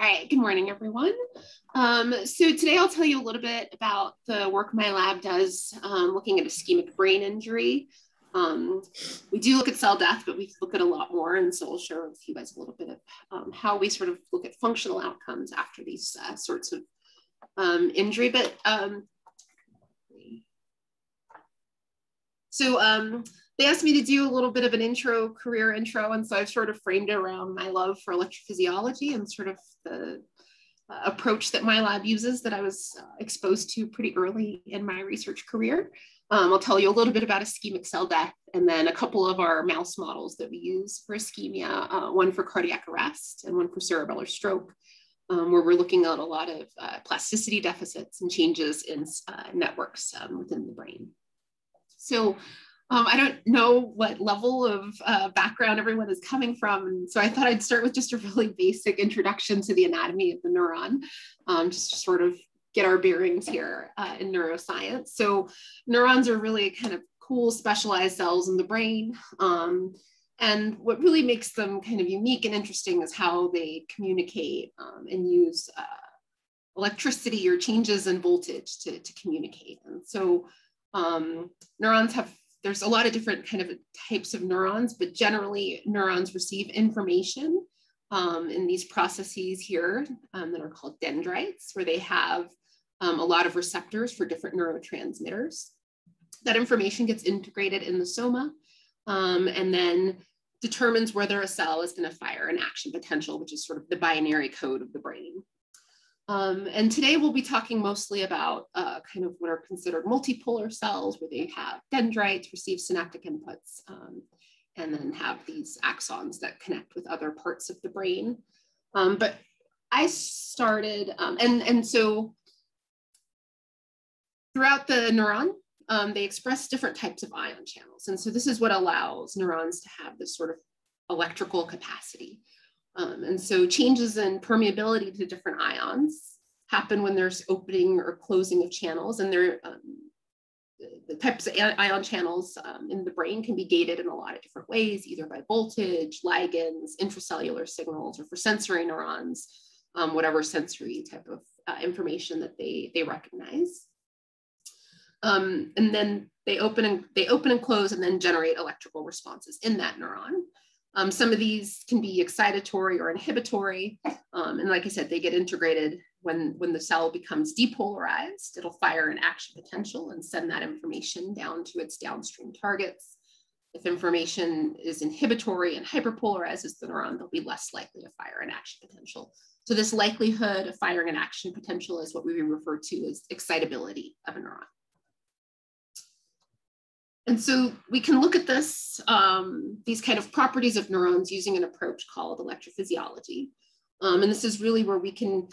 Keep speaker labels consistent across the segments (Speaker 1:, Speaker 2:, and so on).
Speaker 1: All right, good morning, everyone. Um, so today I'll tell you a little bit about the work my lab does um, looking at ischemic brain injury. Um, we do look at cell death, but we look at a lot more. And so I'll share with you guys a little bit of um, how we sort of look at functional outcomes after these uh, sorts of um, injury. But um, so they asked me to do a little bit of an intro, career intro. And so I've sort of framed it around my love for electrophysiology and sort of the uh, approach that my lab uses that I was uh, exposed to pretty early in my research career. Um, I'll tell you a little bit about ischemic cell death and then a couple of our mouse models that we use for ischemia, uh, one for cardiac arrest and one for cerebellar stroke, um, where we're looking at a lot of uh, plasticity deficits and changes in networks um, within the brain. So um, I don't know what level of uh, background everyone is coming from. And so I thought I'd start with just a really basic introduction to the anatomy of the neuron, um, just to sort of get our bearings here uh, in neuroscience. So neurons are really kind of cool specialized cells in the brain. Um, and what really makes them kind of unique and interesting is how they communicate um, and use uh, electricity or changes in voltage to, to communicate. And so um, neurons have there's a lot of different kind of types of neurons, but generally neurons receive information um, in these processes here um, that are called dendrites, where they have um, a lot of receptors for different neurotransmitters. That information gets integrated in the soma um, and then determines whether a cell is going to fire an action potential, which is sort of the binary code of the brain. Um, and today we'll be talking mostly about uh, kind of what are considered multipolar cells where they have dendrites, receive synaptic inputs, um, and then have these axons that connect with other parts of the brain. Um, but I started, um, and, and so throughout the neuron, um, they express different types of ion channels. And so this is what allows neurons to have this sort of electrical capacity. Um, and so changes in permeability to different ions happen when there's opening or closing of channels and they're um, the types of ion channels um, in the brain can be gated in a lot of different ways, either by voltage, ligands, intracellular signals, or for sensory neurons, um, whatever sensory type of uh, information that they, they recognize. Um, and then they open and they open and close and then generate electrical responses in that neuron. Um, some of these can be excitatory or inhibitory. Um, and like I said, they get integrated when, when the cell becomes depolarized, it'll fire an action potential and send that information down to its downstream targets. If information is inhibitory and hyperpolarizes the neuron, they'll be less likely to fire an action potential. So this likelihood of firing an action potential is what we refer to as excitability of a neuron. And so we can look at this, um, these kind of properties of neurons using an approach called electrophysiology. Um, and this is really where we can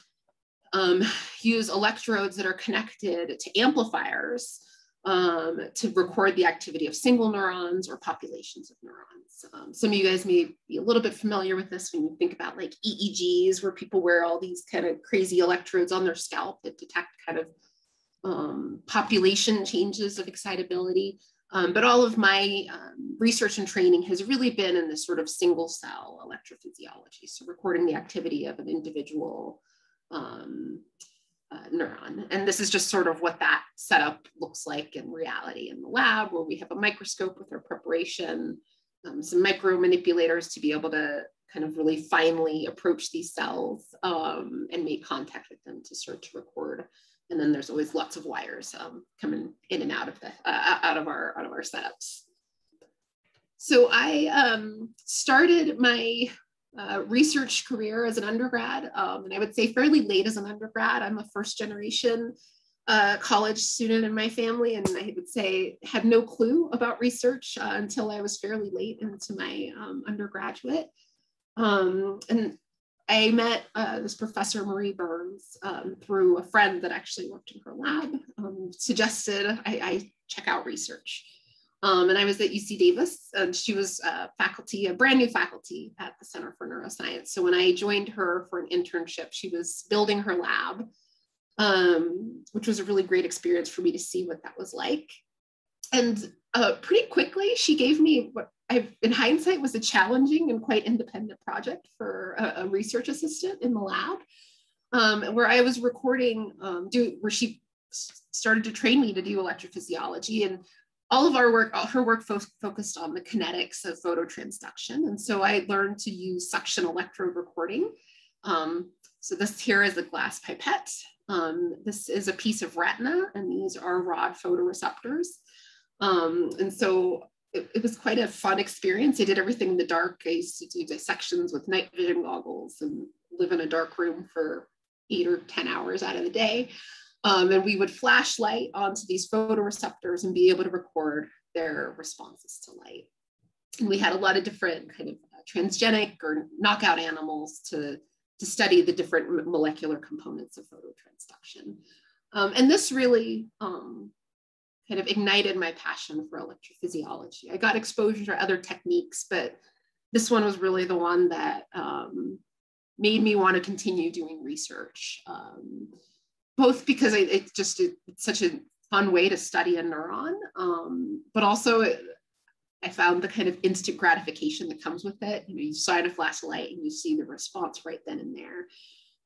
Speaker 1: um, use electrodes that are connected to amplifiers um, to record the activity of single neurons or populations of neurons. Um, some of you guys may be a little bit familiar with this when you think about like EEGs, where people wear all these kind of crazy electrodes on their scalp that detect kind of um, population changes of excitability. Um, but all of my um, research and training has really been in this sort of single cell electrophysiology. So recording the activity of an individual um, uh, neuron. And this is just sort of what that setup looks like in reality in the lab, where we have a microscope with our preparation, um, some micro manipulators to be able to kind of really finely approach these cells um, and make contact with them to start to record and then there's always lots of wires um, coming in and out of the uh, out of our out of our setups. So I um, started my uh, research career as an undergrad, um, and I would say fairly late as an undergrad. I'm a first generation uh, college student in my family, and I would say had no clue about research uh, until I was fairly late into my um, undergraduate. Um, and I met uh, this professor, Marie Burns, um, through a friend that actually worked in her lab, um, suggested I, I, check out research. Um, and I was at UC Davis, and she was uh, faculty, a brand new faculty at the Center for Neuroscience. So when I joined her for an internship, she was building her lab, um, which was a really great experience for me to see what that was like. And uh, pretty quickly, she gave me what I've, in hindsight, was a challenging and quite independent project for a, a research assistant in the lab. um, where I was recording, um, do, where she started to train me to do electrophysiology. And all of our work, all her work fo focused on the kinetics of phototransduction. And so I learned to use suction electrode recording. Um, so this here is a glass pipette. Um, this is a piece of retina, and these are rod photoreceptors. Um, and so it, it, was quite a fun experience. I did everything in the dark. I used to do dissections with night vision goggles and live in a dark room for eight or 10 hours out of the day. Um, and we would flash light onto these photoreceptors and be able to record their responses to light. And we had a lot of different kind of uh, transgenic or knockout animals to, to study the different molecular components of phototransduction. Um, and this really um, kind of ignited my passion for electrophysiology. I got exposure to other techniques, but this one was really the one that um, made me want to continue doing research. Um, both because it, it's just it's such a fun way to study a neuron, um, but also it, I found the kind of instant gratification that comes with it. You know, you shine a flashlight and you see the response right then and there,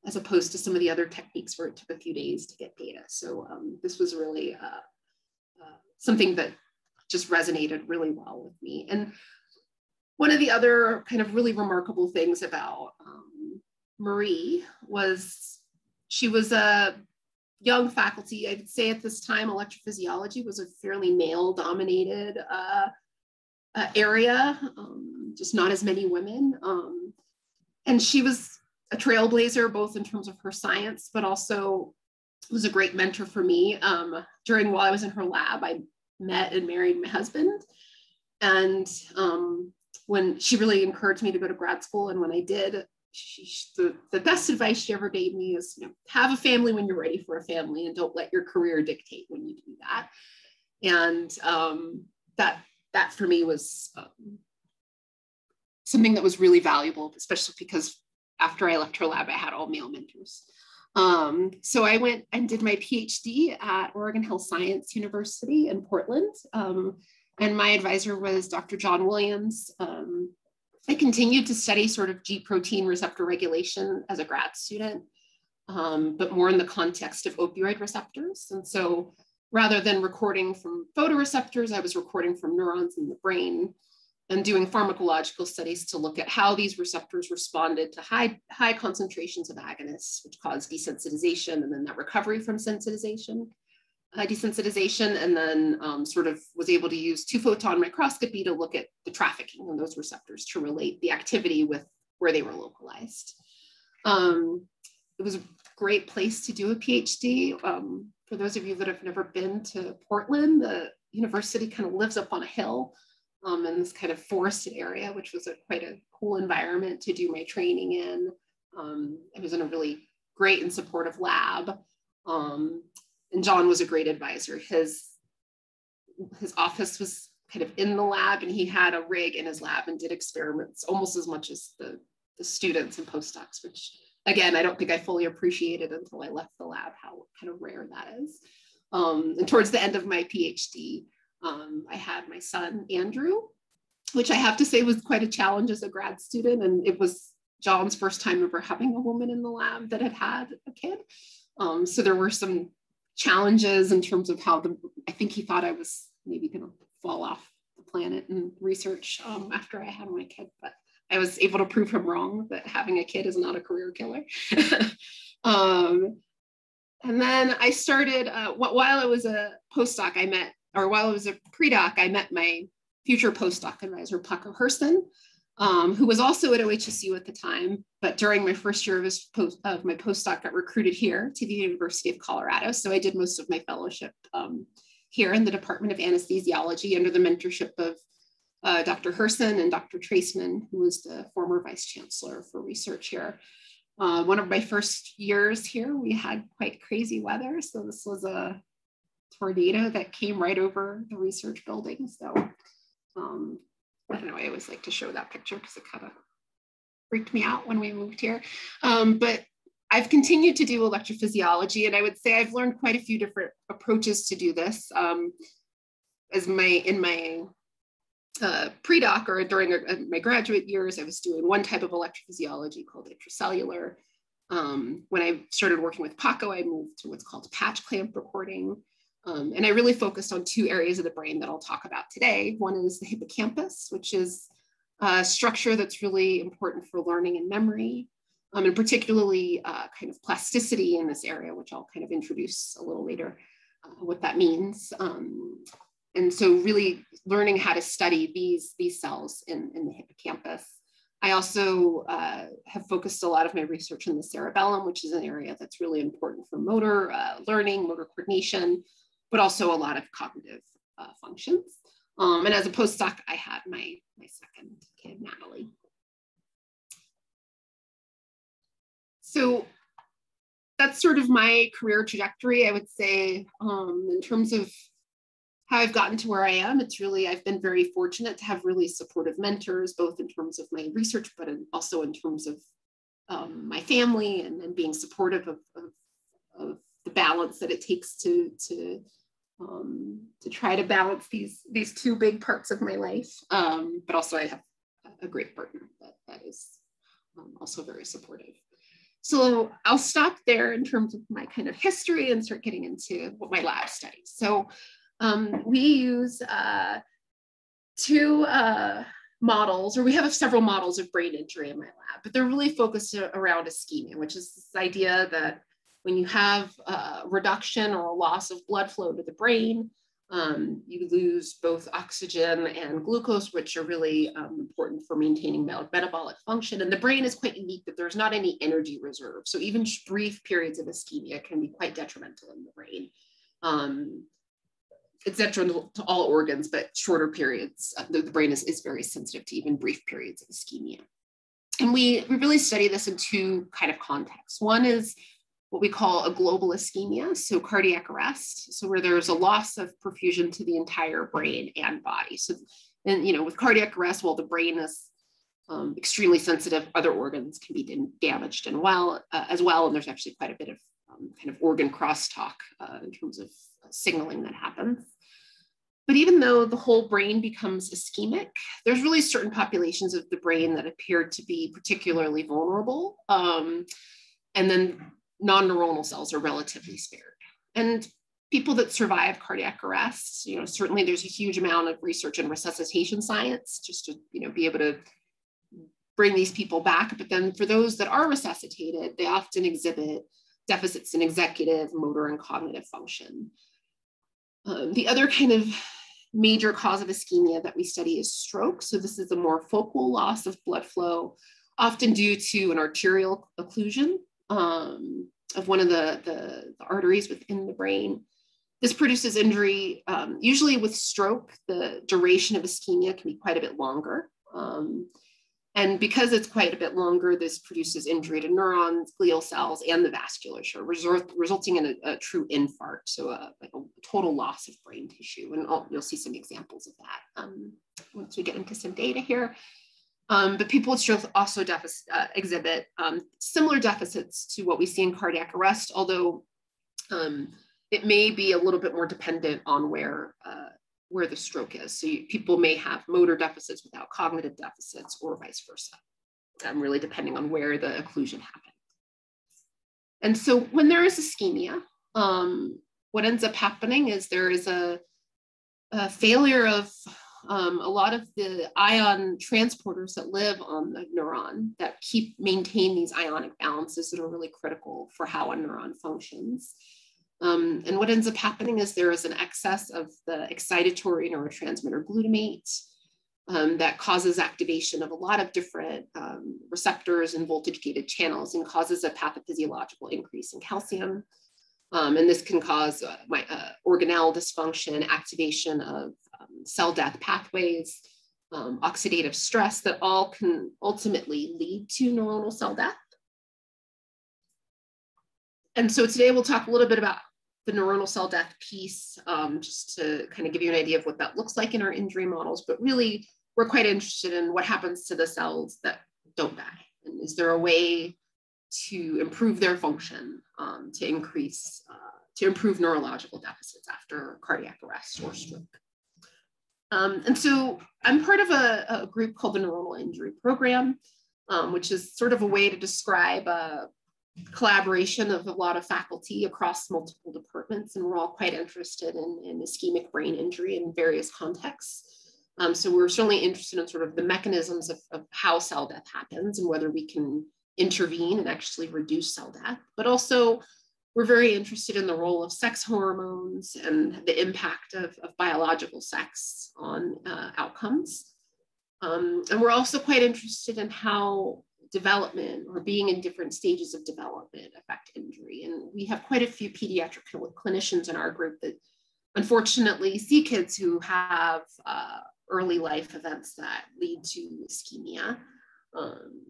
Speaker 1: as opposed to some of the other techniques where it took a few days to get data. So um, this was really uh, something that just resonated really well with me. And one of the other kind of really remarkable things about um, Marie was she was a young faculty, I'd say at this time, electrophysiology was a fairly male dominated uh, uh, area, um, just not as many women. Um, and she was a trailblazer, both in terms of her science, but also was a great mentor for me. Um, during while I was in her lab, I met and married my husband. And um, when she really encouraged me to go to grad school, and when I did, she, the, the best advice she ever gave me is you know, have a family when you're ready for a family and don't let your career dictate when you do that. And um, that, that for me was um, something that was really valuable, especially because after I left her lab, I had all male mentors. Um, so I went and did my PhD at Oregon Health Science University in Portland. Um, and my advisor was Dr. John Williams, um, I continued to study sort of G protein receptor regulation as a grad student, um, but more in the context of opioid receptors. And so rather than recording from photoreceptors, I was recording from neurons in the brain and doing pharmacological studies to look at how these receptors responded to high, high concentrations of agonists, which caused desensitization and then that recovery from sensitization uh, desensitization and then um, sort of was able to use two photon microscopy to look at the trafficking of those receptors to relate the activity with where they were localized. Um, it was a great place to do a PhD. Um, for those of you that have never been to Portland, the university kind of lives up on a hill um, in this kind of forested area, which was a, quite a cool environment to do my training in. Um, I was in a really great and supportive lab. Um, and John was a great advisor. His his office was kind of in the lab, and he had a rig in his lab and did experiments almost as much as the the students and postdocs, which again I don't think I fully appreciated until I left the lab how kind of rare that is. Um, and towards the end of my PhD, um, I had my son Andrew, which I have to say was quite a challenge as a grad student, and it was John's first time ever having a woman in the lab that had had a kid. Um, so there were some challenges in terms of how the I think he thought I was maybe going to fall off the planet in research um, after I had my kid, but I was able to prove him wrong that having a kid is not a career killer. um, and then I started uh, while I was a postdoc, I met, or while I was a pre-doc, I met my future postdoc advisor, Paco Herson, um, who was also at OHSU at the time. But during my first year of, his post, of my postdoc, got recruited here to the University of Colorado. So I did most of my fellowship um, here in the Department of Anesthesiology under the mentorship of uh, Dr. Herson and Dr. Traystman, who was the former vice chancellor for research here. Uh, one of my first years here, we had quite crazy weather. So this was a tornado that came right over the research building. So um, I don't know, I always like to show that picture because it kind of freaked me out when we moved here. Um, but I've continued to do electrophysiology, and I would say I've learned quite a few different approaches to do this. Um, as my in my uh, pre-doc or during uh, my graduate years, I was doing one type of electrophysiology called intracellular. Um, when I started working with Paco, I moved to what's called patch clamp recording. Um, and I really focused on two areas of the brain that I'll talk about today. One is the hippocampus, which is a structure that's really important for learning and memory, um, and particularly uh, kind of plasticity in this area, which I'll kind of introduce a little later, uh, what that means. Um, and so really learning how to study these, these cells in, in the hippocampus. I also uh, have focused a lot of my research in the cerebellum, which is an area that's really important for motor uh, learning, motor coordination, but also a lot of cognitive uh, functions. Um, and as a postdoc, I had my, my second kid, Natalie. So that's sort of my career trajectory, I would say, um, in terms of how I've gotten to where I am. It's really, I've been very fortunate to have really supportive mentors, both in terms of my research, but in, also in terms of um, my family and, and, being supportive of, of, of, the balance that it takes to, to, um, to try to balance these, these two big parts of my life. Um, but also I have a great partner that, that is um, also very supportive. So I'll stop there in terms of my kind of history and start getting into what my lab studies. So um, we use uh, two uh, models, or we have several models of brain injury in my lab, but they're really focused around ischemia, which is this idea that when you have a reduction or a loss of blood flow to the brain, um, you lose both oxygen and glucose, which are really um, important for maintaining metabolic function. And the brain is quite unique that there's not any energy reserve. So even brief periods of ischemia can be quite detrimental in the brain. Um, it's detrimental to all organs, but shorter periods, uh, the, the, brain is, is very sensitive to even brief periods of ischemia. And we, we really study this in two kind of contexts. One is what we call a global ischemia, so cardiac arrest, so where there's a loss of perfusion to the entire brain and body. So, and you know, with cardiac arrest, while the brain is um, extremely sensitive, other organs can be damaged and well uh, as well. And there's actually quite a bit of um, kind of organ crosstalk uh, in terms of signaling that happens. But even though the whole brain becomes ischemic, there's really certain populations of the brain that appear to be particularly vulnerable. Um, and then non-neuronal cells are relatively spared. And people that survive cardiac arrest, you know, certainly there's a huge amount of research in resuscitation science just to, you know, be able to bring these people back. But then for those that are resuscitated, they often exhibit deficits in executive, motor, and cognitive function. Um, the other kind of major cause of ischemia that we study is stroke. So this is a more focal loss of blood flow, often due to an arterial occlusion um, of one of the, the, the, arteries within the brain. This produces injury. Um, usually with stroke, the duration of ischemia can be quite a bit longer. Um, and because it's quite a bit longer, this produces injury to neurons, glial cells, and the vasculature, result, resulting in a, a, true infarct, so a, like a, total loss of brain tissue. And I'll, you'll see some examples of that um, once we get into some data here. Um, but people with stroke also deficit, uh, exhibit um, similar deficits to what we see in cardiac arrest, although um, it may be a little bit more dependent on where uh, where the stroke is. So you, people may have motor deficits without cognitive deficits or vice versa, um, really depending on where the occlusion happened. And so when there is ischemia, um, what ends up happening is there is a, a failure of um, a lot of the ion transporters that live on the neuron that keep maintain these ionic balances that are really critical for how a neuron functions. Um, and what ends up happening is there is an excess of the excitatory neurotransmitter glutamate um, that causes activation of a lot of different um, receptors and voltage gated channels and causes a pathophysiological increase in calcium. Um, and this can cause uh, my, uh, organelle dysfunction, activation of cell death pathways, um, oxidative stress that all can ultimately lead to neuronal cell death. And so today we'll talk a little bit about the neuronal cell death piece, um, just to kind of give you an idea of what that looks like in our injury models. But really, we're quite interested in what happens to the cells that don't die. And is there a way to improve their function, um, to increase, uh, to improve neurological deficits after cardiac arrest or stroke? Um, and so I'm part of a, a, group called the Neuronal Injury Program, um, which is sort of a way to describe a collaboration of a lot of faculty across multiple departments, and we're all quite interested in, in ischemic brain injury in various contexts. Um, so we're certainly interested in sort of the mechanisms of, of how cell death happens and whether we can intervene and actually reduce cell death, but also we're very interested in the role of sex hormones and the impact of, of biological sex on uh, outcomes. Um, and we're also quite interested in how development or being in different stages of development affect injury. And we have quite a few pediatric clinicians in our group that unfortunately see kids who have uh, early life events that lead to ischemia. Um,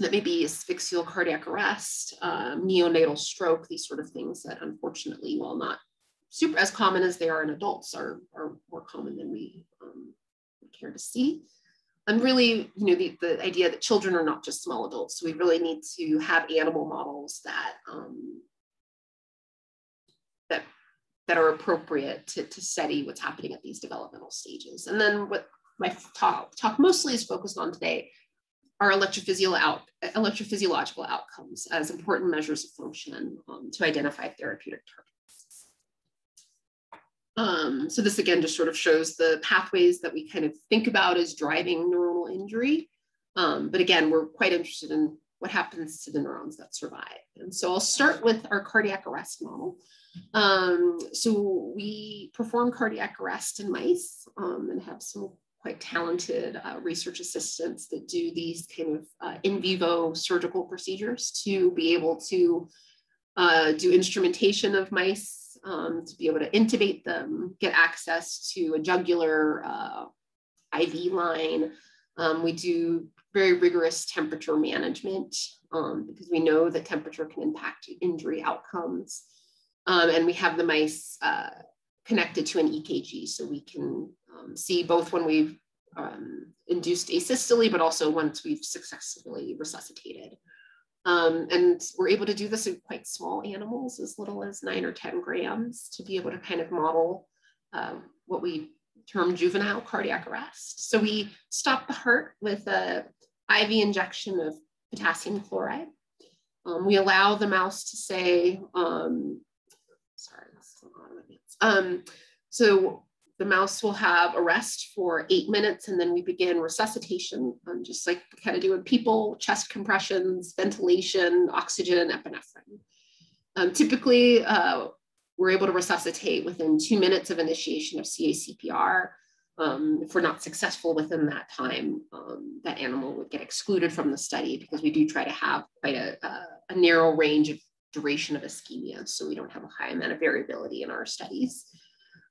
Speaker 1: that may be asphyxial cardiac arrest, um, neonatal stroke, these sort of things that unfortunately, while not super as common as they are in adults, are, are more common than we um, care to see. And really, you know, the, the idea that children are not just small adults. So we really need to have animal models that um, that that are appropriate to, to study what's happening at these developmental stages. And then what my talk, talk mostly is focused on today are electrophysiological, out, electrophysiological outcomes as important measures of function um, to identify therapeutic targets. Um, so this again just sort of shows the pathways that we kind of think about as driving neuronal injury. Um, but again, we're quite interested in what happens to the neurons that survive. And so I'll start with our cardiac arrest model. Um, so we perform cardiac arrest in mice um, and have some quite talented uh, research assistants that do these kind of uh, in vivo surgical procedures to be able to uh, do instrumentation of mice, um, to be able to intubate them, get access to a jugular uh, IV line. Um, we do very rigorous temperature management um, because we know that temperature can impact injury outcomes. Um, and we have the mice uh, connected to an EKG so we can um, see both when we've um, induced asystole, but also once we've successfully resuscitated. Um, and we're able to do this in quite small animals, as little as nine or 10 grams, to be able to kind of model uh, what we term juvenile cardiac arrest. So we stop the heart with a IV injection of potassium chloride. Um, we allow the mouse to say, um, sorry, um, so the mouse will have a rest for eight minutes and then we begin resuscitation, um, just like we kind of do in people, chest compressions, ventilation, oxygen, epinephrine. Um, typically, uh, we're able to resuscitate within two minutes of initiation of CACPR. Um, if we're not successful within that time, um, that animal would get excluded from the study because we do try to have quite a, a, a narrow range of duration of ischemia, so we don't have a high amount of variability in our studies.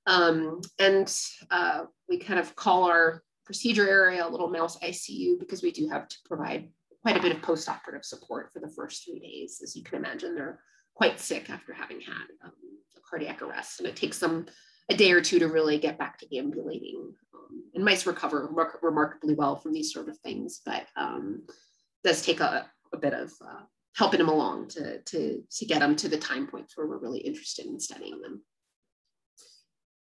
Speaker 1: Um, and uh, we kind of call our procedure area a little mouse ICU because we do have to provide quite a bit of post-operative support for the first three days. As you can imagine, they're quite sick after having had um, a cardiac arrest, and it takes them a day or two to really get back to ambulating. Um, and mice recover remarkably well from these sort of things, but um, does take a, a bit of uh, helping them along to, to, to get them to the time points where we're really interested in studying them.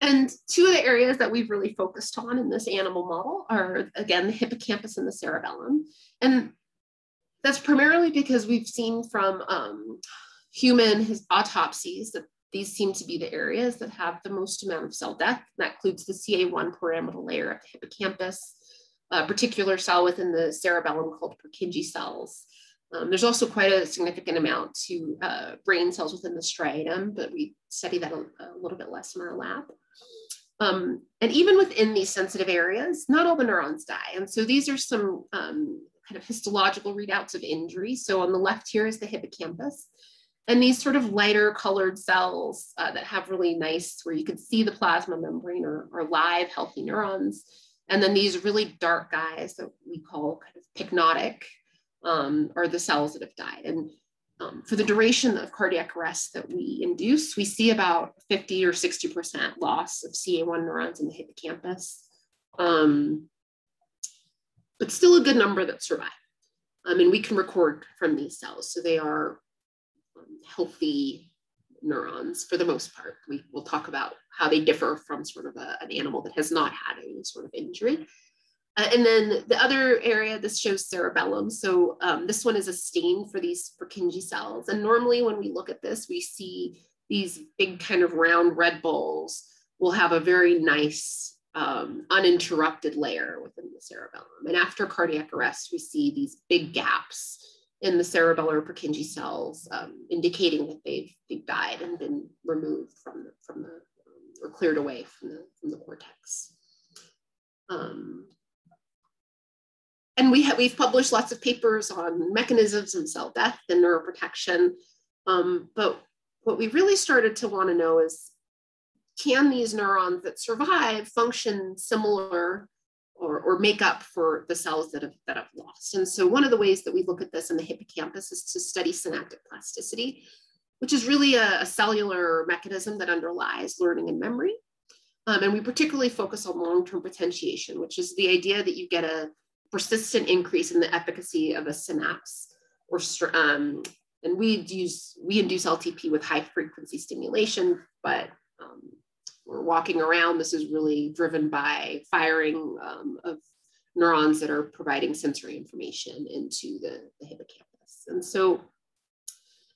Speaker 1: And two of the areas that we've really focused on in this animal model are, again, the hippocampus and the cerebellum. And that's primarily because we've seen from um, human autopsies that these seem to be the areas that have the most amount of cell death. And That includes the CA1 pyramidal layer of the hippocampus, a particular cell within the cerebellum called Purkinje cells. Um, there's also quite a significant amount to uh, brain cells within the striatum, but we study that a, a little bit less in our lab. Um, and even within these sensitive areas, not all the neurons die. And so these are some um, kind of histological readouts of injury. So on the left here is the hippocampus. And these sort of lighter colored cells uh, that have really nice, where you can see the plasma membrane or, live healthy neurons. And then these really dark guys that we call kind of pycnotic um, are the cells that have died. And um, for the duration of cardiac arrest that we induce, we see about 50 or 60% loss of CA1 neurons in the hippocampus, um, but still a good number that survive. Um, and we can record from these cells. So they are um, healthy neurons for the most part. We will talk about how they differ from sort of a, an animal that has not had any sort of injury. Uh, and then the other area, this shows cerebellum. So um, this one is a stain for these Purkinje cells. And normally when we look at this, we see these big kind of round red balls will have a very nice um, uninterrupted layer within the cerebellum. And after cardiac arrest, we see these big gaps in the cerebellar Purkinje cells, um, indicating that they've, they've died and been removed from the, from the or cleared away from the, from the cortex. Um, and we have, we've published lots of papers on mechanisms of cell death and neuroprotection. Um, but what we really started to want to know is can these neurons that survive function similar or, or make up for the cells that have, that have lost? And so one of the ways that we look at this in the hippocampus is to study synaptic plasticity, which is really a, a cellular mechanism that underlies learning and memory. Um, and we particularly focus on long-term potentiation, which is the idea that you get a persistent increase in the efficacy of a synapse or um, and we use we induce LTP with high frequency stimulation, but um, we're walking around. This is really driven by firing um, of neurons that are providing sensory information into the, the hippocampus. And so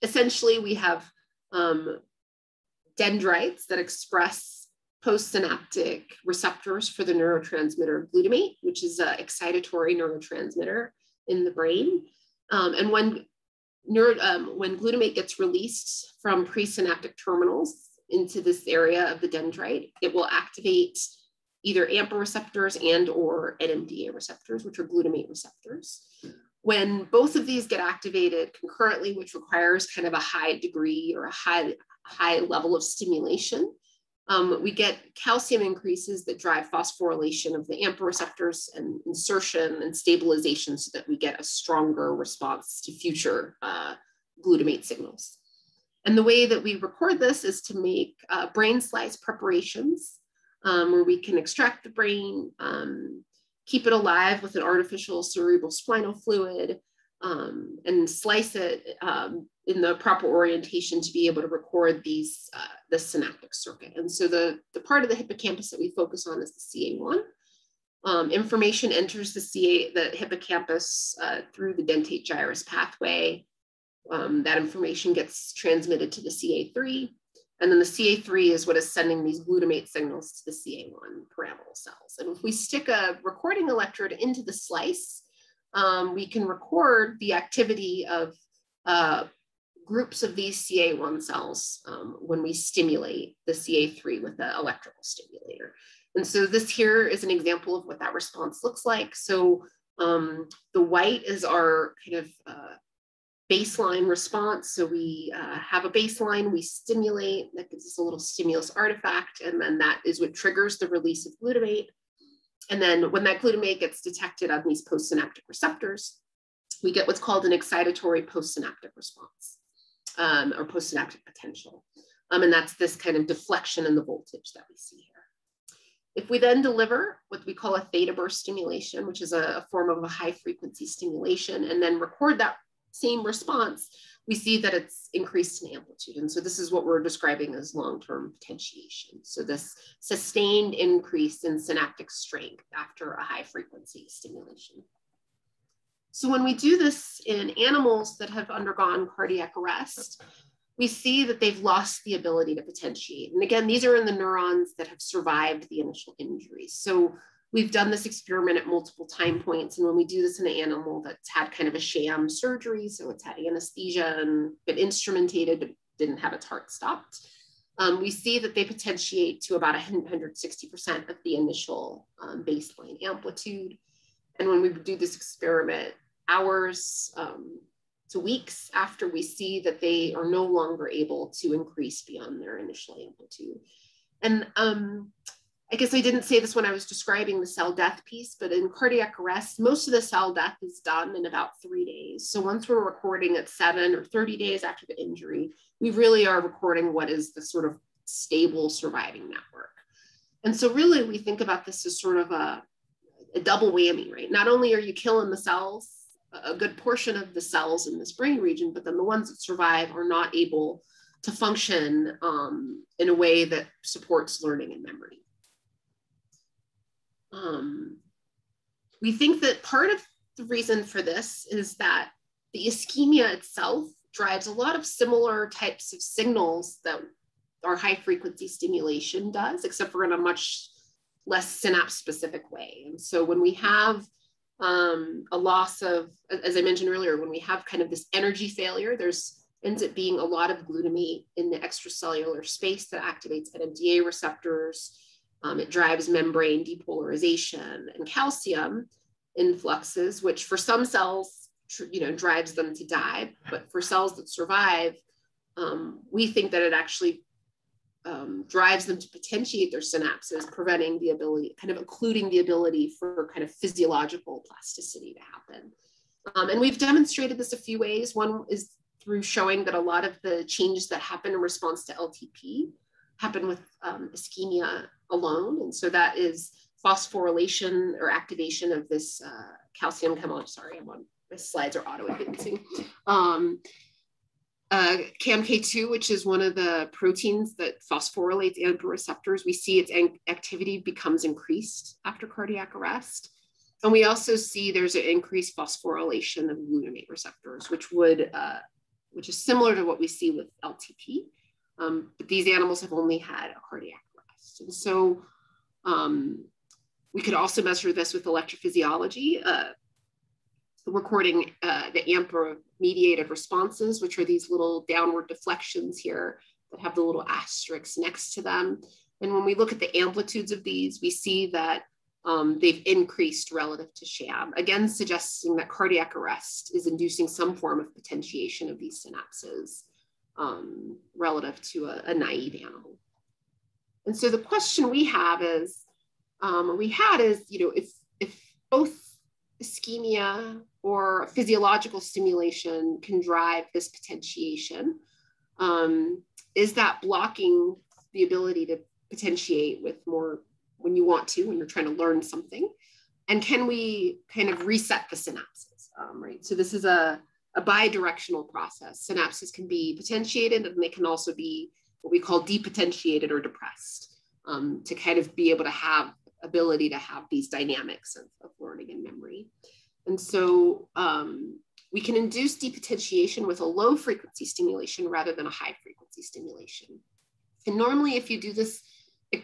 Speaker 1: essentially we have um, dendrites that express postsynaptic receptors for the neurotransmitter glutamate, which is an excitatory neurotransmitter in the brain. Um, and when neuro, um, when glutamate gets released from presynaptic terminals into this area of the dendrite, it will activate either AMPA receptors and or NMDA receptors, which are glutamate receptors. When both of these get activated concurrently, which requires kind of a high degree or a high, high level of stimulation, um, we get calcium increases that drive phosphorylation of the AMPA receptors and insertion and stabilization so that we get a stronger response to future uh, glutamate signals. And the way that we record this is to make uh, brain slice preparations um, where we can extract the brain, um, keep it alive with an artificial cerebral spinal fluid, um, and slice it um, in the proper orientation to be able to record these uh, the synaptic circuit. And so the, the part of the hippocampus that we focus on is the CA1. Um, information enters the CA, the hippocampus uh, through the dentate gyrus pathway. Um, that information gets transmitted to the CA3. And then the CA3 is what is sending these glutamate signals to the CA1 pyramidal cells. And if we stick a recording electrode into the slice, um, we can record the activity of uh, groups of these CA1 cells um, when we stimulate the CA3 with the electrical stimulator. And so this here is an example of what that response looks like. So um, the white is our kind of uh, baseline response. So we uh, have a baseline, we stimulate, that gives us a little stimulus artifact, and then that is what triggers the release of glutamate. And then when that glutamate gets detected on these postsynaptic receptors, we get what's called an excitatory postsynaptic response um, or postsynaptic potential. Um, and that's this kind of deflection in the voltage that we see here. If we then deliver what we call a theta burst stimulation, which is a, a form of a high frequency stimulation, and then record that same response, we see that it's increased in amplitude. And so this is what we're describing as long-term potentiation. So this sustained increase in synaptic strength after a high frequency stimulation. So when we do this in animals that have undergone cardiac arrest, we see that they've lost the ability to potentiate. And again, these are in the neurons that have survived the initial injury. So we've done this experiment at multiple time points. And when we do this in an animal that's had kind of a sham surgery, so it's had anesthesia and been instrumentated, but didn't have its heart stopped, um, we see that they potentiate to about 160% of the initial um, baseline amplitude. And when we do this experiment, hours um, to weeks after we see that they are no longer able to increase beyond their initial amplitude. And um, I guess I didn't say this when I was describing the cell death piece, but in cardiac arrest, most of the cell death is done in about three days. So once we're recording at seven or 30 days after the injury, we really are recording what is the sort of stable surviving network. And so really we think about this as sort of a, a double whammy, right? Not only are you killing the cells, a good portion of the cells in this brain region, but then the ones that survive are not able to function um, in a way that supports learning and memory. Um, we think that part of the reason for this is that the ischemia itself drives a lot of similar types of signals that our high frequency stimulation does, except for in a much less synapse specific way. And so when we have um, a loss of, as I mentioned earlier, when we have kind of this energy failure, there's ends up being a lot of glutamate in the extracellular space that activates NMDA receptors. Um, it drives membrane depolarization and calcium influxes, which for some cells, you know, drives them to die. But for cells that survive, um, we think that it actually um, drives them to potentiate their synapses, preventing the ability, kind of occluding the ability for kind of physiological plasticity to happen. Um, and we've demonstrated this a few ways. One is through showing that a lot of the changes that happen in response to LTP happen with um, ischemia alone. And so that is phosphorylation or activation of this uh, calcium chemical. Sorry, I'm on, my slides are auto advancing. Um, uh, CAMK2, which is one of the proteins that phosphorylates AMPA receptors, we see its activity becomes increased after cardiac arrest. And we also see there's an increased phosphorylation of glutamate receptors, which would, uh, which is similar to what we see with LTP. Um, but these animals have only had a cardiac arrest. And so um, we could also measure this with electrophysiology. Uh, recording uh, the AMPA mediated responses, which are these little downward deflections here that have the little asterisks next to them. And when we look at the amplitudes of these, we see that um, they've increased relative to sham, again, suggesting that cardiac arrest is inducing some form of potentiation of these synapses um, relative to a, a, naive animal. And so the question we have is, um, we had is, you know, if, if both ischemia or physiological stimulation can drive this potentiation. Um, is that blocking the ability to potentiate with more when you want to, when you're trying to learn something? And can we kind of reset the synapses, um, right? So this is a, a bidirectional process. Synapses can be potentiated and they can also be what we call depotentiated or depressed um, to kind of be able to have ability to have these dynamics of, of learning and memory. And so um, we can induce depotentiation with a low frequency stimulation rather than a high frequency stimulation. And normally if you do this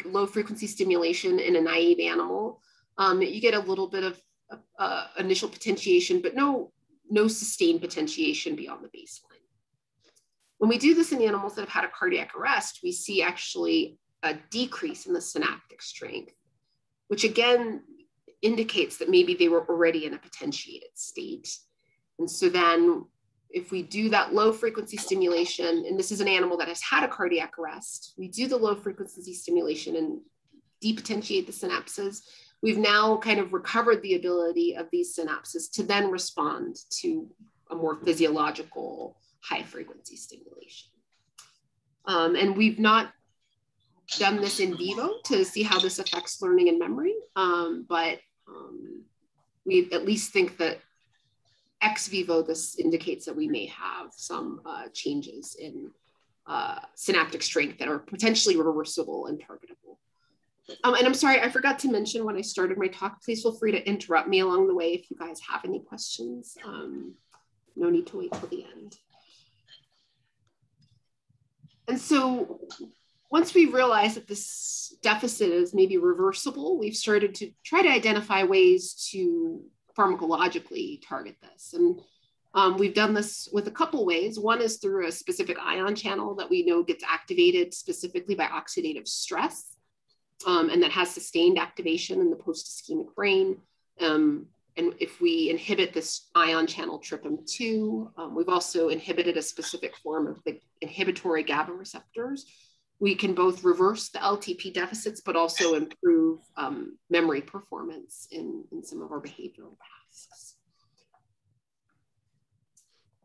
Speaker 1: low frequency stimulation in a naive animal, um, you get a little bit of uh, initial potentiation, but no, no sustained potentiation beyond the baseline. When we do this in animals that have had a cardiac arrest, we see actually a decrease in the synaptic strength, which again indicates that maybe they were already in a potentiated state. And so then if we do that low frequency stimulation, and this is an animal that has had a cardiac arrest, we do the low frequency stimulation and depotentiate the synapses, we've now kind of recovered the ability of these synapses to then respond to a more physiological high frequency stimulation. Um, and we've not done this in vivo to see how this affects learning and memory, um, but um, we at least think that ex vivo, this indicates that we may have some uh, changes in uh, synaptic strength that are potentially reversible and targetable. Um, and I'm sorry, I forgot to mention when I started my talk, please feel free to interrupt me along the way if you guys have any questions. Um, no need to wait till the end. And so once we realized that this deficit is maybe reversible, we've started to try to identify ways to pharmacologically target this. And um, we've done this with a couple ways. One is through a specific ion channel that we know gets activated specifically by oxidative stress, um, and that has sustained activation in the post ischemic brain. Um, and if we inhibit this ion channel TRPM2, um, we've also inhibited a specific form of the inhibitory GABA receptors, we can both reverse the LTP deficits, but also improve um, memory performance in, in some of our behavioral tasks.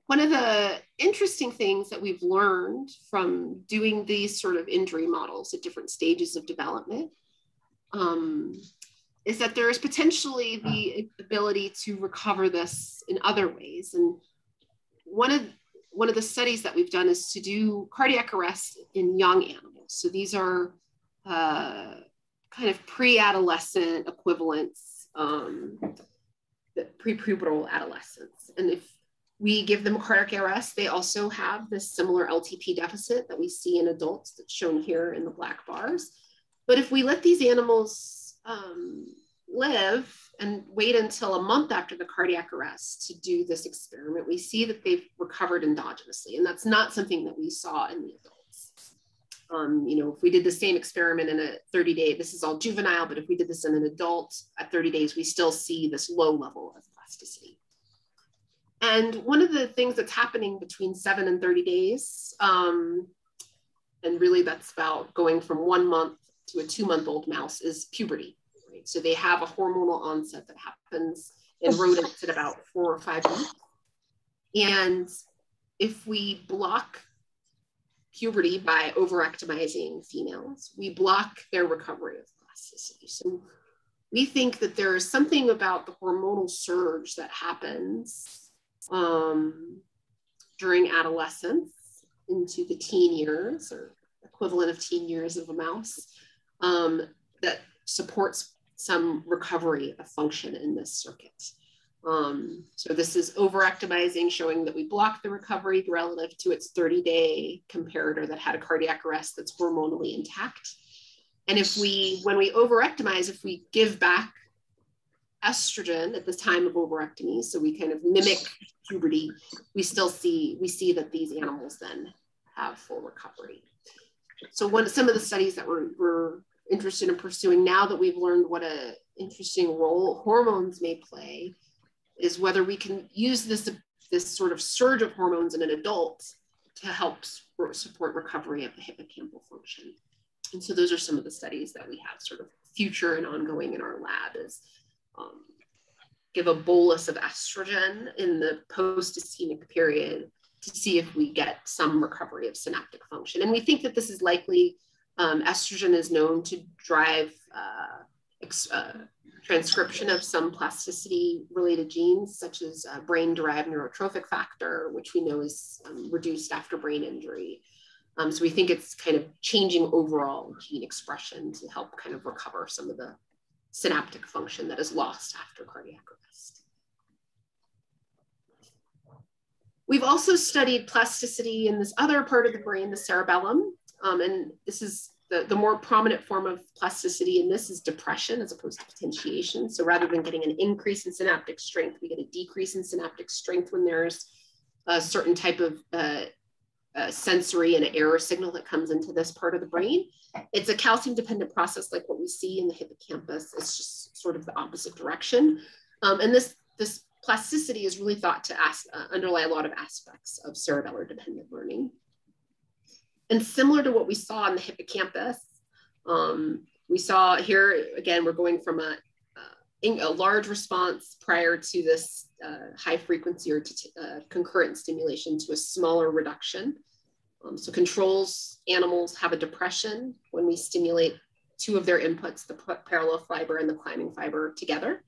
Speaker 1: One of the interesting things that we've learned from doing these sort of injury models at different stages of development um, is that there is potentially the ability to recover this in other ways. And one of one of the studies that we've done is to do cardiac arrest in young animals. So these are uh, kind of pre-adolescent equivalents. Um, prepubertal adolescents. And if we give them cardiac arrest, they also have this similar LTP deficit that we see in adults that's shown here in the black bars. But if we let these animals um, live and wait until a month after the cardiac arrest to do this experiment, we see that they've recovered endogenously. And that's not something that we saw in the adults. Um, you know, if we did the same experiment in a 30 day, this is all juvenile, but if we did this in an adult at 30 days, we still see this low level of plasticity. And one of the things that's happening between seven and 30 days, um, and really that's about going from one month to a two month old mouse, is puberty. So they have a hormonal onset that happens in rodents at about four or five months. And if we block puberty by ovariectomizing females, we block their recovery of plasticity. So we think that there is something about the hormonal surge that happens um, during adolescence into the teen years or equivalent of teen years of a mouse um, that supports some recovery of function in this circuit. Um, so this is ovariectomizing, showing that we block the recovery relative to its 30-day comparator that had a cardiac arrest that's hormonally intact. And if we, when we ovariectomize, if we give back estrogen at the time of ovariectomy, so we kind of mimic puberty, we still see, we see that these animals then have full recovery. So one, some of the studies that we're, we're interested in pursuing now that we've learned what a interesting role hormones may play is whether we can use this, this sort of surge of hormones in an adult to help support recovery of the hippocampal function. And so those are some of the studies that we have sort of future and ongoing in our lab is um, give a bolus of estrogen in the post-ischemic period to see if we get some recovery of synaptic function. And we think that this is likely, um, estrogen is known to drive uh, ex, uh, transcription of some plasticity related genes, such as uh, brain derived neurotrophic factor, which we know is um, reduced after brain injury. Um, so we think it's kind of changing overall gene expression to help kind of recover some of the synaptic function that is lost after cardiac arrest. We've also studied plasticity in this other part of the brain, the cerebellum. Um, and this is the, the more prominent form of plasticity in this is depression as opposed to potentiation. So rather than getting an increase in synaptic strength, we get a decrease in synaptic strength when there's a certain type of uh, sensory and error signal that comes into this part of the brain. It's a calcium dependent process like what we see in the hippocampus. It's just sort of the opposite direction. Um, and this, this plasticity is really thought to ask, uh, underlie a lot of aspects of cerebellar dependent. And similar to what we saw in the hippocampus, um, we saw here, again, we're going from a, a large response prior to this uh, high frequency or uh, concurrent stimulation to a smaller reduction. Um, so controls animals have a depression when we stimulate two of their inputs, the parallel fiber and the climbing fiber together.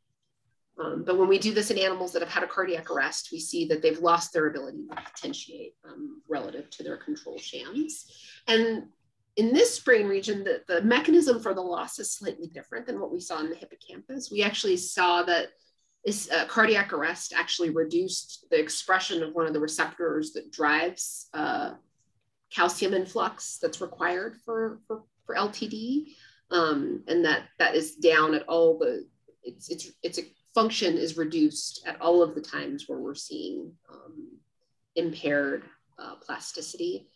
Speaker 1: Um, but when we do this in animals that have had a cardiac arrest, we see that they've lost their ability to potentiate um, relative to their control shams. And in this brain region, the, the mechanism for the loss is slightly different than what we saw in the hippocampus. We actually saw that is uh, cardiac arrest actually reduced the expression of one of the receptors that drives uh, calcium influx that's required for, for, for LTD. Um, and that, that is down at all the, it's, it's, it's a function is reduced at all of the times where we're seeing um, impaired uh, plasticity.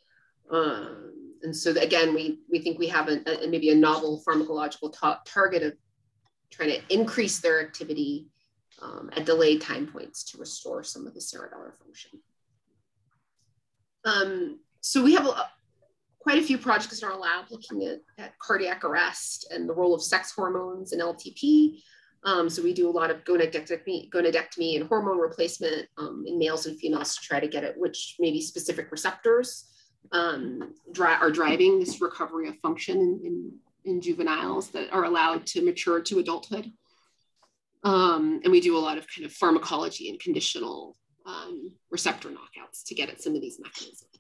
Speaker 1: Um, and so again, we, we think we have a, maybe a novel pharmacological ta target of trying to increase their activity um, at delayed time points to restore some of the cerebellar function. Um, so we have a, quite a few projects in our lab looking at, at, cardiac arrest and the role of sex hormones in LTP. Um, so we do a lot of gonadectomy, gonadectomy and hormone replacement um, in males and females to try to get at which maybe specific receptors um, dri are driving this recovery of function in, in, in juveniles that are allowed to mature to adulthood. Um, and we do a lot of kind of pharmacology and conditional um, receptor knockouts to get at some of these mechanisms.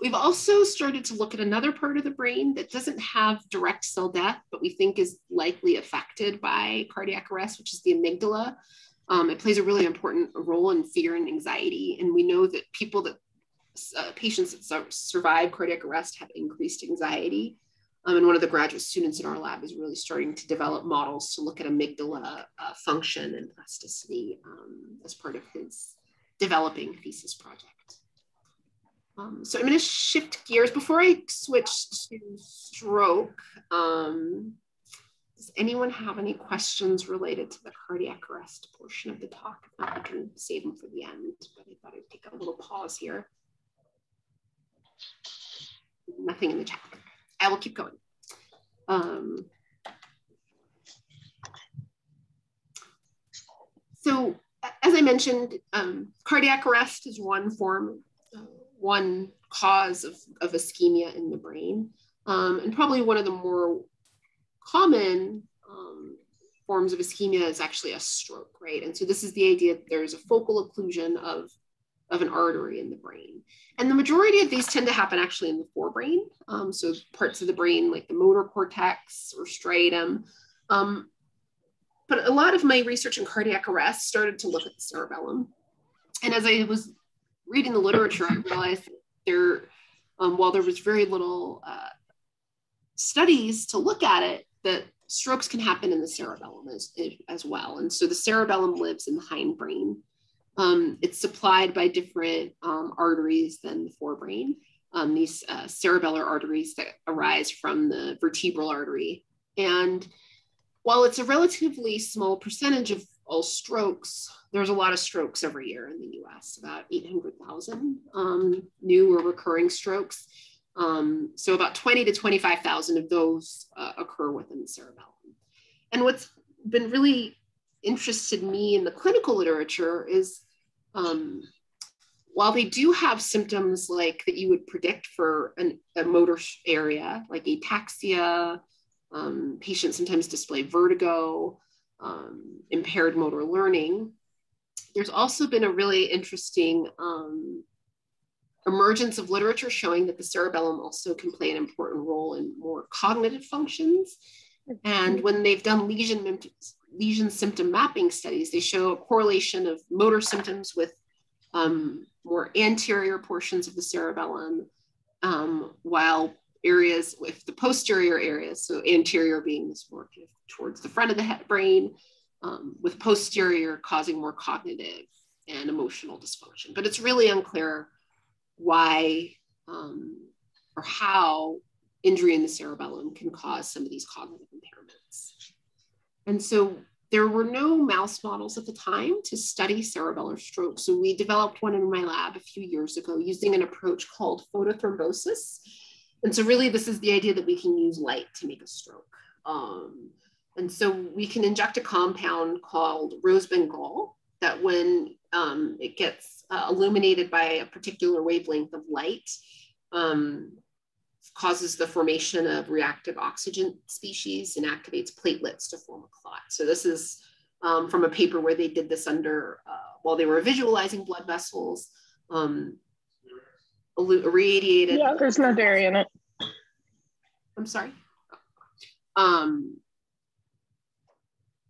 Speaker 1: We've also started to look at another part of the brain that doesn't have direct cell death, but we think is likely affected by cardiac arrest, which is the amygdala. Um, it plays a really important role in fear and anxiety. And we know that people that uh, patients that survive cardiac arrest have increased anxiety. Um, and one of the graduate students in our lab is really starting to develop models to look at amygdala uh, function and plasticity um, as part of his developing thesis project. Um, so I'm going to shift gears before I switch to stroke. Um, does anyone have any questions related to the cardiac arrest portion of the talk? I can save them for the end, but I thought I'd take a little pause here. Nothing in the chat. I will keep going. Um, so as I mentioned, um, cardiac arrest is one form, one cause of, of ischemia in the brain. Um, and probably one of the more common um, forms of ischemia is actually a stroke, right? And so this is the idea that there's a focal occlusion of, of an artery in the brain. And the majority of these tend to happen actually in the forebrain. Um, so parts of the brain like the motor cortex or striatum. Um, but a lot of my research in cardiac arrest started to look at the cerebellum. And as I was reading the literature, I realized that there, um, while there was very little uh, studies to look at it, that strokes can happen in the cerebellum as, as well. And so the cerebellum lives in the hindbrain. Um, it's supplied by different um, arteries than the forebrain. Um, these uh, cerebellar arteries that arise from the vertebral artery. And while it's a relatively small percentage of all strokes, there's a lot of strokes every year in the US, about 800,000 um, new or recurring strokes. Um, so about 20 to 25,000 of those uh, occur within the cerebellum. And what's been really interested me in the clinical literature is um, while they do have symptoms like that you would predict for an, a motor area, like ataxia, um, patients sometimes display vertigo, um, impaired motor learning. There's also been a really interesting um, emergence of literature showing that the cerebellum also can play an important role in more cognitive functions. And when they've done lesion, lesion symptom mapping studies, they show a correlation of motor symptoms with um, more anterior portions of the cerebellum, um, while areas with the posterior areas, so anterior being this more towards the front of the head brain, um, with posterior causing more cognitive and emotional dysfunction. But it's really unclear why um, or how injury in the cerebellum can cause some of these cognitive impairments. And so there were no mouse models at the time to study cerebellar stroke. So we developed one in my lab a few years ago using an approach called photothrombosis. And so really this is the idea that we can use light to make a stroke. Um, and so we can inject a compound called rose-bengal that when um, it gets uh, illuminated by a particular wavelength of light, um, causes the formation of reactive oxygen species and activates platelets to form a clot. So this is um, from a paper where they did this under, uh, while they were visualizing blood vessels, um, irradiated.
Speaker 2: Yeah, there's no dairy in it.
Speaker 1: I'm sorry. Um,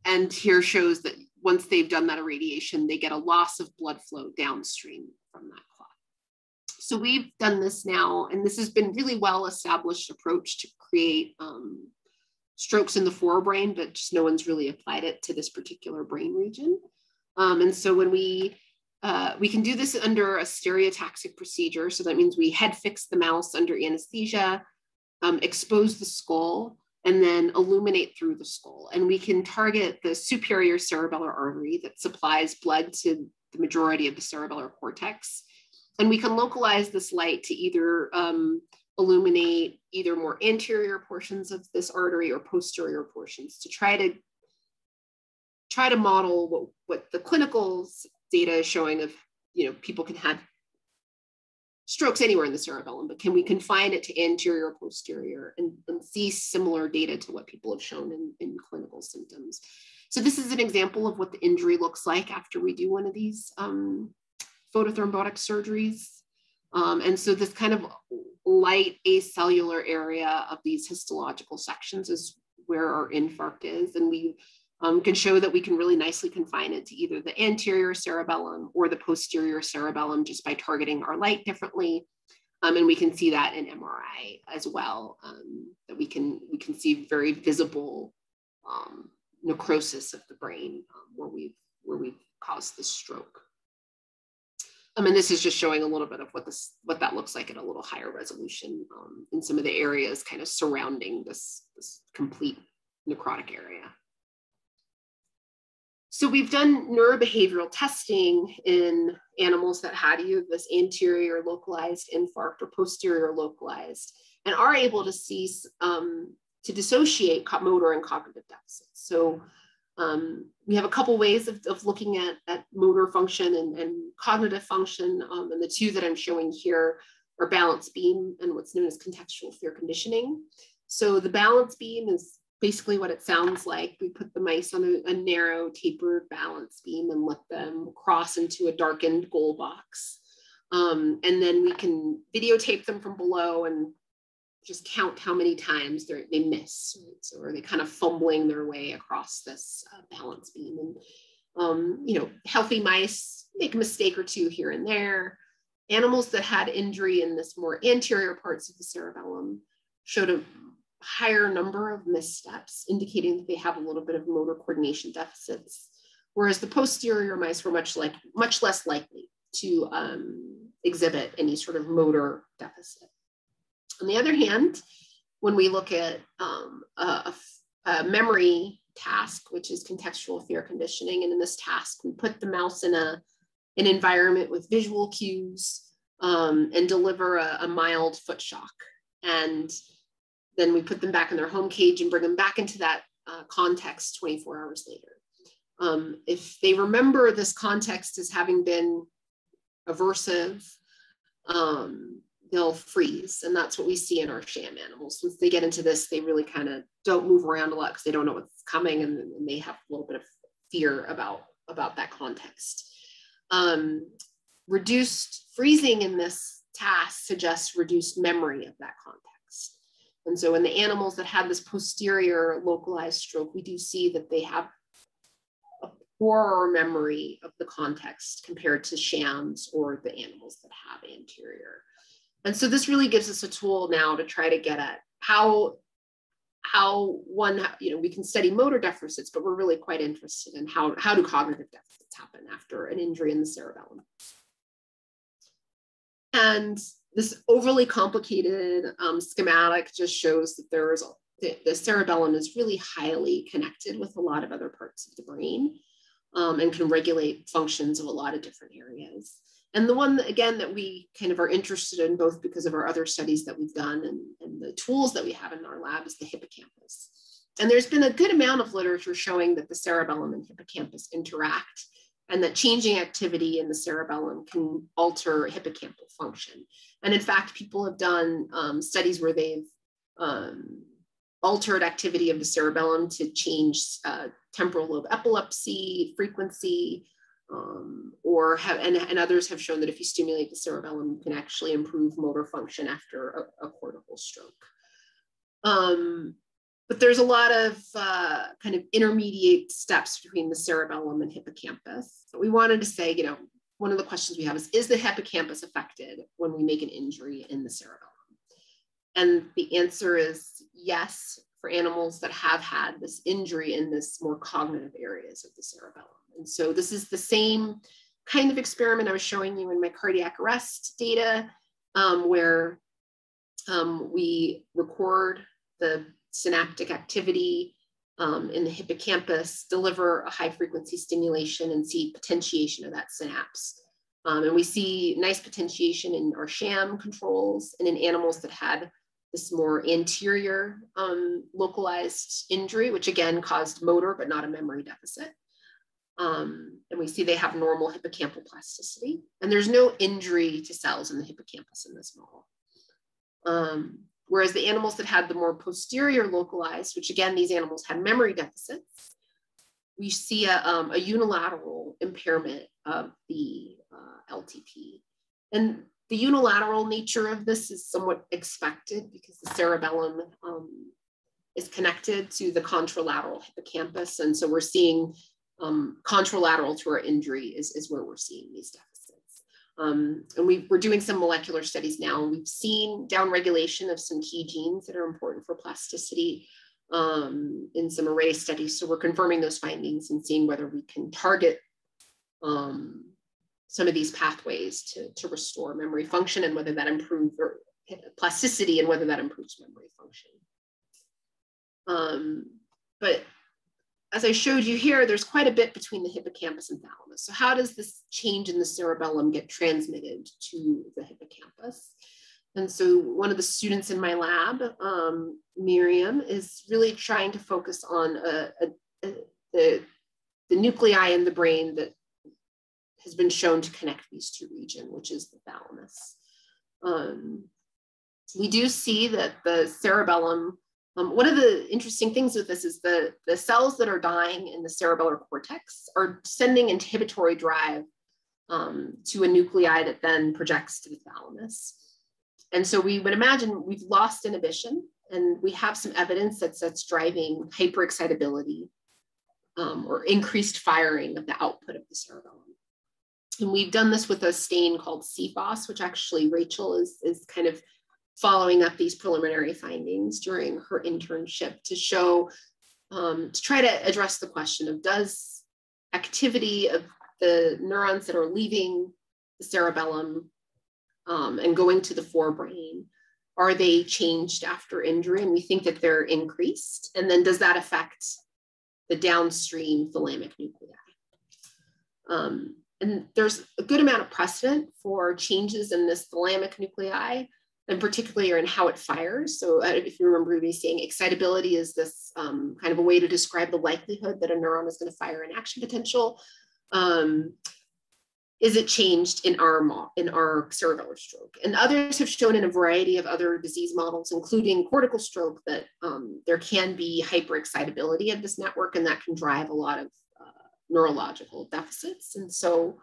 Speaker 1: and here shows that once they've done that irradiation, they get a loss of blood flow downstream from that clot. so we've done this now, and this has been really well established approach to create um, strokes in the forebrain, but just no one's really applied it to this particular brain region. Um, and so when we uh, we can do this under a stereotaxic procedure. So that means we head fix the mouse under anesthesia, um, expose the skull, and then illuminate through the skull. And we can target the superior cerebellar artery that supplies blood to the majority of the cerebellar cortex and we can localize this light to either um, illuminate either more anterior portions of this artery or posterior portions to try to try to model what, what the clinical data is showing of, you know, people can have strokes anywhere in the cerebellum, but can we confine it to anterior or posterior and, and see similar data to what people have shown in, in clinical symptoms? So this is an example of what the injury looks like after we do one of these um, photothrombotic surgeries. Um, and so this kind of light acellular area of these histological sections is where our infarct is. And we um, can show that we can really nicely confine it to either the anterior cerebellum or the posterior cerebellum just by targeting our light differently. Um, and we can see that in MRI as well, um, that we can, we can see very visible um, necrosis of the brain um, where we've, where we've caused the stroke. I mean, this is just showing a little bit of what this what that looks like at a little higher resolution um, in some of the areas kind of surrounding this, this complete necrotic area. So we've done neurobehavioral testing in animals that had either this anterior localized infarct or posterior localized and are able to see um, to dissociate motor and cognitive deficits. So um, we have a couple ways of, of looking at, at motor function and, and cognitive function. Um, and the two that I'm showing here are balance beam and what's known as contextual fear conditioning. So the balance beam is basically what it sounds like. We put the mice on a, a narrow tapered balance beam and let them cross into a darkened goal box. Um, and then we can videotape them from below and just count how many times they miss, right? So are they kind of fumbling their way across this uh, balance beam? And, um, you know, healthy mice make a mistake or two here and there. Animals that had injury in this more anterior parts of the cerebellum showed a higher number of missteps, indicating that they have a little bit of motor coordination deficits. Whereas the posterior mice were much like much less likely to um, exhibit any sort of motor deficit. On the other hand, when we look at um, a, a, memory task, which is contextual fear conditioning, and in this task, we put the mouse in a, an environment with visual cues um, and deliver a, a mild foot shock. And then we put them back in their home cage and bring them back into that uh, context 24 hours later. Um, if they remember this context as having been aversive, um, they'll freeze. And that's what we see in our sham animals. Once they get into this, they really kind of don't move around a lot because they don't know what's coming and, and, they have a little bit of fear about, about that context. Um, reduced freezing in this task suggests reduced memory of that context. And so in the animals that have this posterior localized stroke, we do see that they have a poorer memory of the context compared to shams or the animals that have anterior. And so this really gives us a tool now to try to get at how how one you know we can study motor deficits but we're really quite interested in how how do cognitive deficits happen after an injury in the cerebellum and this overly complicated um, schematic just shows that there is the, the, cerebellum is really highly connected with a lot of other parts of the brain um, and can regulate functions of a lot of different areas and the one, that, again, that we kind of are interested in, both because of our other studies that we've done and, and the tools that we have in our lab, is the hippocampus. And there's been a good amount of literature showing that the cerebellum and hippocampus interact and that changing activity in the cerebellum can alter hippocampal function. And in fact, people have done um, studies where they've um, altered activity of the cerebellum to change uh, temporal lobe epilepsy frequency, um, or have, and, and others have shown that if you stimulate the cerebellum, you can actually improve motor function after a, a cortical stroke. But there's a lot of uh, kind of intermediate steps between the cerebellum and hippocampus. We wanted to say, you know, one of the questions we have is, is the hippocampus affected when we make an injury in the cerebellum? And the answer is yes, for animals that have had this injury in this more cognitive areas of the cerebellum. And so this is the same kind of experiment I was showing you in my cardiac arrest data, um, where um, we record the synaptic activity um, in the hippocampus, deliver a high frequency stimulation and see potentiation of that synapse. Um, and we see nice potentiation in our sham controls and in animals that had this more anterior um, localized injury, which again caused motor but not a memory deficit. Um, and we see they have normal hippocampal plasticity. And there's no injury to cells in the hippocampus in this model. Um, whereas the animals that had the more posterior localized, which again, these animals had memory deficits, we see a, um, a unilateral impairment of the uh, LTP. And the unilateral nature of this is somewhat expected because the cerebellum um, is connected to the contralateral hippocampus. And so we're seeing um, contralateral to our injury is, is where we're seeing these deficits. Um, and we, are doing some molecular studies now, and we've seen downregulation of some key genes that are important for plasticity um, in some array studies. So we're confirming those findings and seeing whether we can target um, some of these pathways to, to restore memory function and whether that improves or plasticity and whether that improves memory function. Um, but as I showed you here, there's quite a bit between the hippocampus and thalamus. So how does this change in the cerebellum get transmitted to the hippocampus? And so one of the students in my lab, um, Miriam, is really trying to focus on a, a, a, the, the nuclei in the brain that has been shown to connect these two regions, which is the thalamus. Um, we do see that the cerebellum, um, one of the interesting things with this is the, the cells that are dying in the cerebellar cortex are sending inhibitory drive um, to a nuclei that then projects to the thalamus. And so we would imagine we've lost inhibition and we have some evidence that's, that's driving hyperexcitability um, or increased firing of the output of the cerebellum. And we've done this with a stain called CFOS, which actually Rachel is, is kind of following up these preliminary findings during her internship to show, um, to try to address the question of does activity of the neurons that are leaving the cerebellum um, and going to the forebrain, are they changed after injury? And we think that they're increased. And then does that affect the downstream thalamic nuclei? Um, and there's a good amount of precedent for changes in this thalamic nuclei and particularly in how it fires. So uh, if you remember me saying excitability is this um, kind of a way to describe the likelihood that a neuron is going to fire an action potential. Um, is it changed in our in our cerebellar stroke? And others have shown in a variety of other disease models, including cortical stroke, that um, there can be hyperexcitability of this network, and that can drive a lot of uh, neurological deficits. And so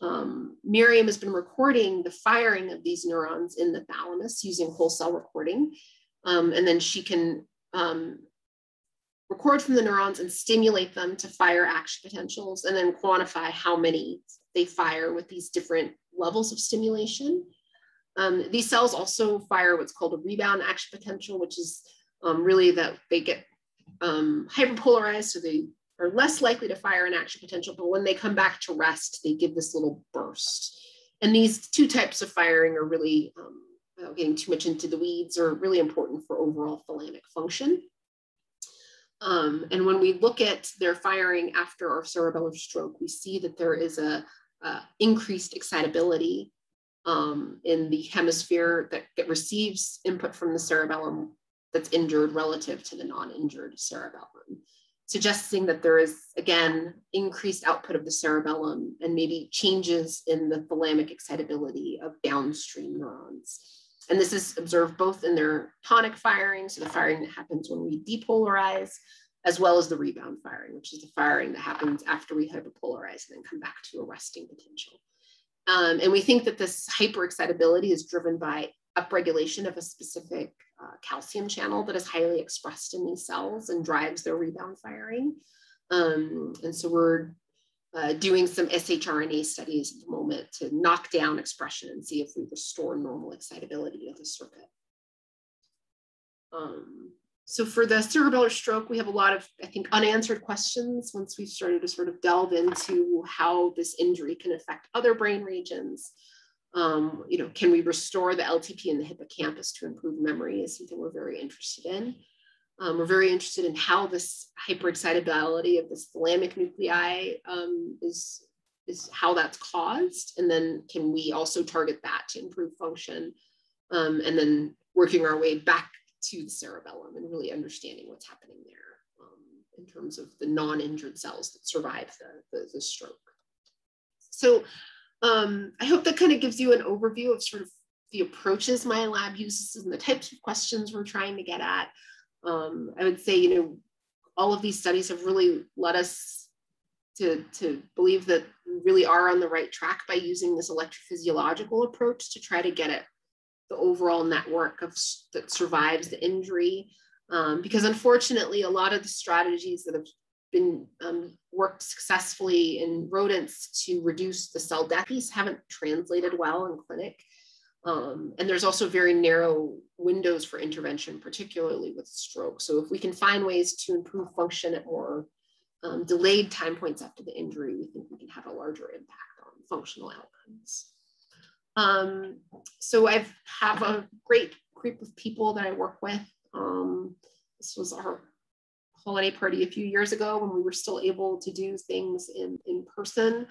Speaker 1: um, Miriam has been recording the firing of these neurons in the thalamus using whole cell recording. Um, and then she can um, record from the neurons and stimulate them to fire action potentials and then quantify how many they fire with these different levels of stimulation. Um, these cells also fire what's called a rebound action potential, which is um, really that they get um, hyperpolarized, so they are less likely to fire an action potential, but when they come back to rest, they give this little burst. And these two types of firing are really, um, without getting too much into the weeds, are really important for overall thalamic function. Um, and when we look at their firing after our cerebellar stroke, we see that there is a, a increased excitability um, in the hemisphere that, that receives input from the cerebellum that's injured relative to the non-injured cerebellum suggesting that there is, again, increased output of the cerebellum and maybe changes in the thalamic excitability of downstream neurons. And this is observed both in their tonic firing, so the firing that happens when we depolarize, as well as the rebound firing, which is the firing that happens after we hyperpolarize and then come back to a resting potential. Um, and we think that this hyperexcitability is driven by upregulation of a specific uh, calcium channel that is highly expressed in these cells and drives their rebound firing. Um, and so we're uh, doing some shRNA studies at the moment to knock down expression and see if we restore normal excitability of the circuit. Um, so for the cerebellar stroke, we have a lot of, I think, unanswered questions once we've started to sort of delve into how this injury can affect other brain regions. Um, you know, can we restore the LTP in the hippocampus to improve memory is something we're very interested in. Um, we're very interested in how this hyperexcitability of this thalamic nuclei um, is, is how that's caused. And then can we also target that to improve function? Um, and then working our way back to the cerebellum and really understanding what's happening there um, in terms of the non-injured cells that survive the, the, the stroke. So um, I hope that kind of gives you an overview of sort of the approaches my lab uses and the types of questions we're trying to get at. Um, I would say, you know, all of these studies have really led us to, to believe that we really are on the right track by using this electrophysiological approach to try to get at the overall network of that survives the injury Um, because unfortunately, a lot of the strategies that have been um, worked successfully in rodents to reduce the cell death piece haven't translated well in clinic. Um, and there's also very narrow windows for intervention, particularly with stroke. So if we can find ways to improve function at more um, delayed time points after the injury, we think we can have a larger impact on functional outcomes. Um, so I have a great group of people that I work with. Um, this was our holiday party a few years ago when we were still able to do things in, in person.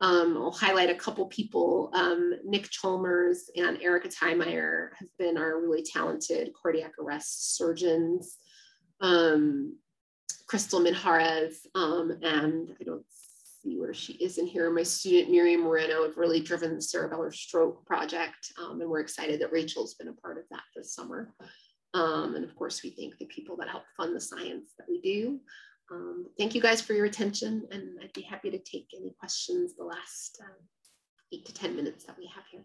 Speaker 1: Um, I'll highlight a couple people. Um, Nick Chalmers and Erica Tiemeyer have been our really talented cardiac arrest surgeons. Um, Crystal Minjarez, um, and I don't see where she is in here. My student Miriam Moreno have really driven the cerebellar stroke project, um, and we're excited that Rachel's been a part of that this summer. Um, and of course, we thank the people that help fund the science that we do. Um, thank you guys for your attention, and I'd be happy to take any questions the last uh, eight to 10 minutes that we have here.